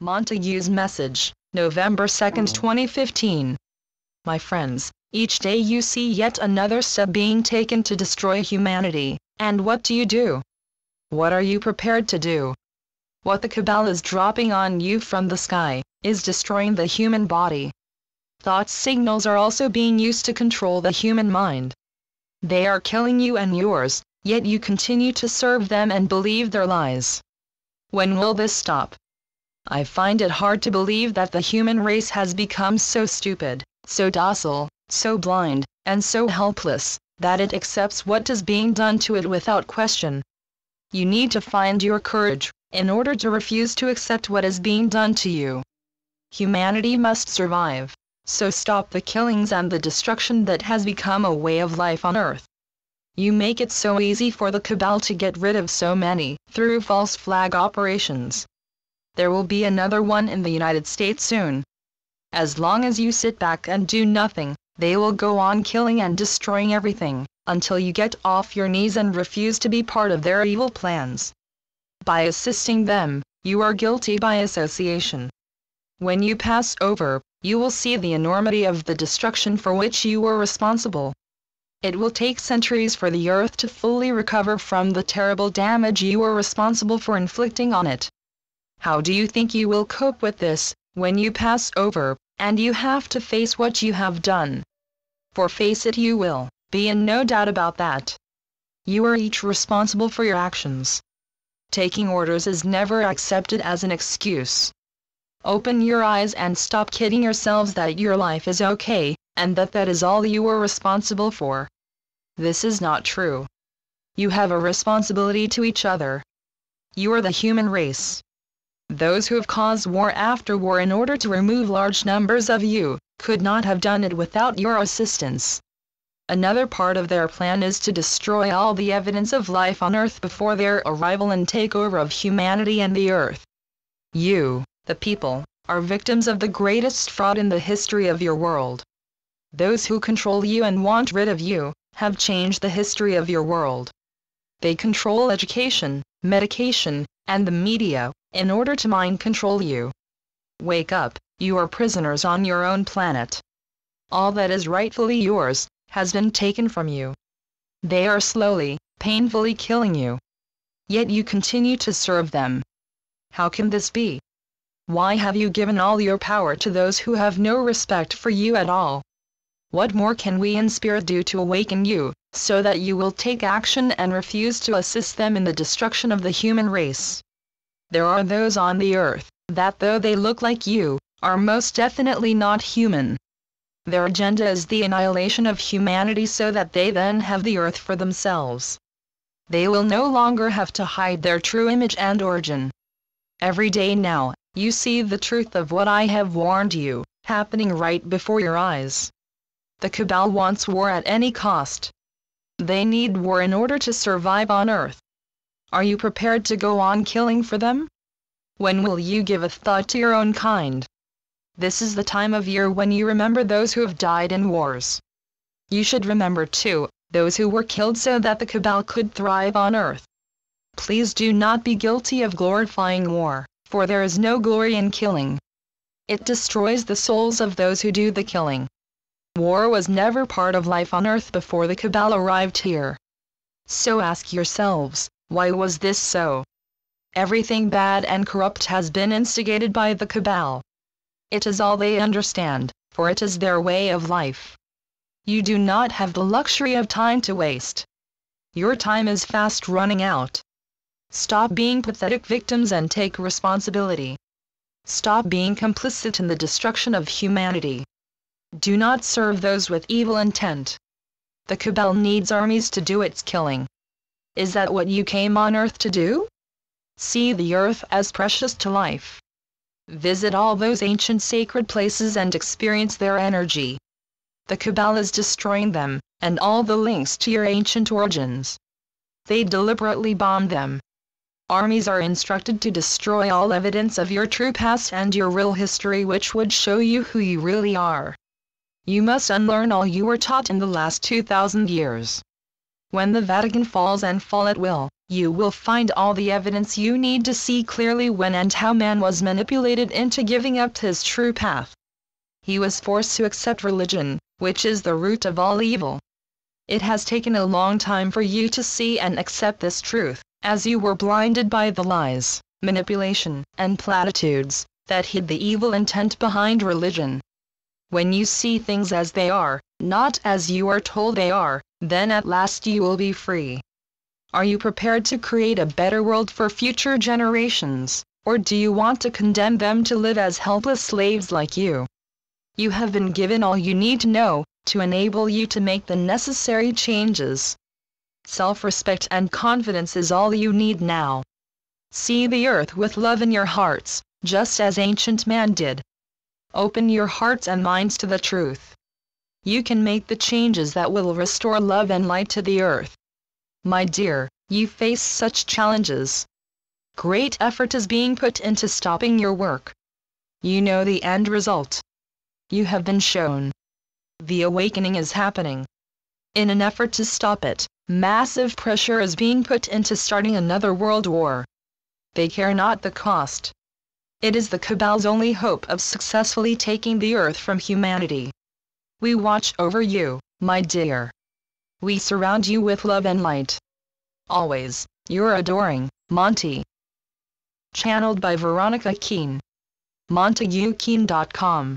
Montague's message, November 2, 2015. My friends, each day you see yet another step being taken to destroy humanity, and what do you do? What are you prepared to do? What the cabal is dropping on you from the sky, is destroying the human body. Thought signals are also being used to control the human mind. They are killing you and yours, yet you continue to serve them and believe their lies. When will this stop? I find it hard to believe that the human race has become so stupid, so docile, so blind, and so helpless, that it accepts what is being done to it without question. You need to find your courage, in order to refuse to accept what is being done to you. Humanity must survive, so stop the killings and the destruction that has become a way of life on Earth. You make it so easy for the cabal to get rid of so many, through false flag operations. There will be another one in the United States soon. As long as you sit back and do nothing, they will go on killing and destroying everything, until you get off your knees and refuse to be part of their evil plans. By assisting them, you are guilty by association. When you pass over, you will see the enormity of the destruction for which you were responsible. It will take centuries for the earth to fully recover from the terrible damage you were responsible for inflicting on it. How do you think you will cope with this, when you pass over, and you have to face what you have done? For face it you will, be in no doubt about that. You are each responsible for your actions. Taking orders is never accepted as an excuse. Open your eyes and stop kidding yourselves that your life is okay, and that that is all you are responsible for. This is not true. You have a responsibility to each other. You are the human race. Those who have caused war after war in order to remove large numbers of you, could not have done it without your assistance. Another part of their plan is to destroy all the evidence of life on Earth before their arrival and takeover of humanity and the Earth. You, the people, are victims of the greatest fraud in the history of your world. Those who control you and want rid of you, have changed the history of your world. They control education, medication, and the media, in order to mind control you. Wake up, you are prisoners on your own planet. All that is rightfully yours, has been taken from you. They are slowly, painfully killing you. Yet you continue to serve them. How can this be? Why have you given all your power to those who have no respect for you at all? What more can we in spirit do to awaken you, so that you will take action and refuse to assist them in the destruction of the human race? There are those on the earth, that though they look like you, are most definitely not human. Their agenda is the annihilation of humanity so that they then have the earth for themselves. They will no longer have to hide their true image and origin. Every day now, you see the truth of what I have warned you, happening right before your eyes. The cabal wants war at any cost. They need war in order to survive on earth. Are you prepared to go on killing for them? When will you give a thought to your own kind? This is the time of year when you remember those who have died in wars. You should remember too, those who were killed so that the cabal could thrive on earth. Please do not be guilty of glorifying war, for there is no glory in killing. It destroys the souls of those who do the killing. War was never part of life on earth before the cabal arrived here. So ask yourselves, why was this so? Everything bad and corrupt has been instigated by the cabal. It is all they understand, for it is their way of life. You do not have the luxury of time to waste. Your time is fast running out. Stop being pathetic victims and take responsibility. Stop being complicit in the destruction of humanity. Do not serve those with evil intent. The cabal needs armies to do its killing. Is that what you came on earth to do? See the earth as precious to life. Visit all those ancient sacred places and experience their energy. The cabal is destroying them, and all the links to your ancient origins. They deliberately bomb them. Armies are instructed to destroy all evidence of your true past and your real history which would show you who you really are. You must unlearn all you were taught in the last 2,000 years. When the Vatican falls and fall at will, You will find all the evidence you need to see clearly when and how man was manipulated into giving up his true path. He was forced to accept religion, which is the root of all evil. It has taken a long time for you to see and accept this truth, as you were blinded by the lies, manipulation, and platitudes that hid the evil intent behind religion. When you see things as they are, not as you are told they are, then at last you will be free. Are you prepared to create a better world for future generations, or do you want to condemn them to live as helpless slaves like you? You have been given all you need to know, to enable you to make the necessary changes. Self-respect and confidence is all you need now. See the earth with love in your hearts, just as ancient man did. Open your hearts and minds to the truth. You can make the changes that will restore love and light to the earth. My dear, you face such challenges. Great effort is being put into stopping your work. You know the end result. You have been shown. The awakening is happening. In an effort to stop it, massive pressure is being put into starting another world war. They care not the cost. It is the Cabal's only hope of successfully taking the earth from humanity. We watch over you, my dear. We surround you with love and light. Always, your adoring, Monty. Channeled by Veronica Keen. MontagueKeen.com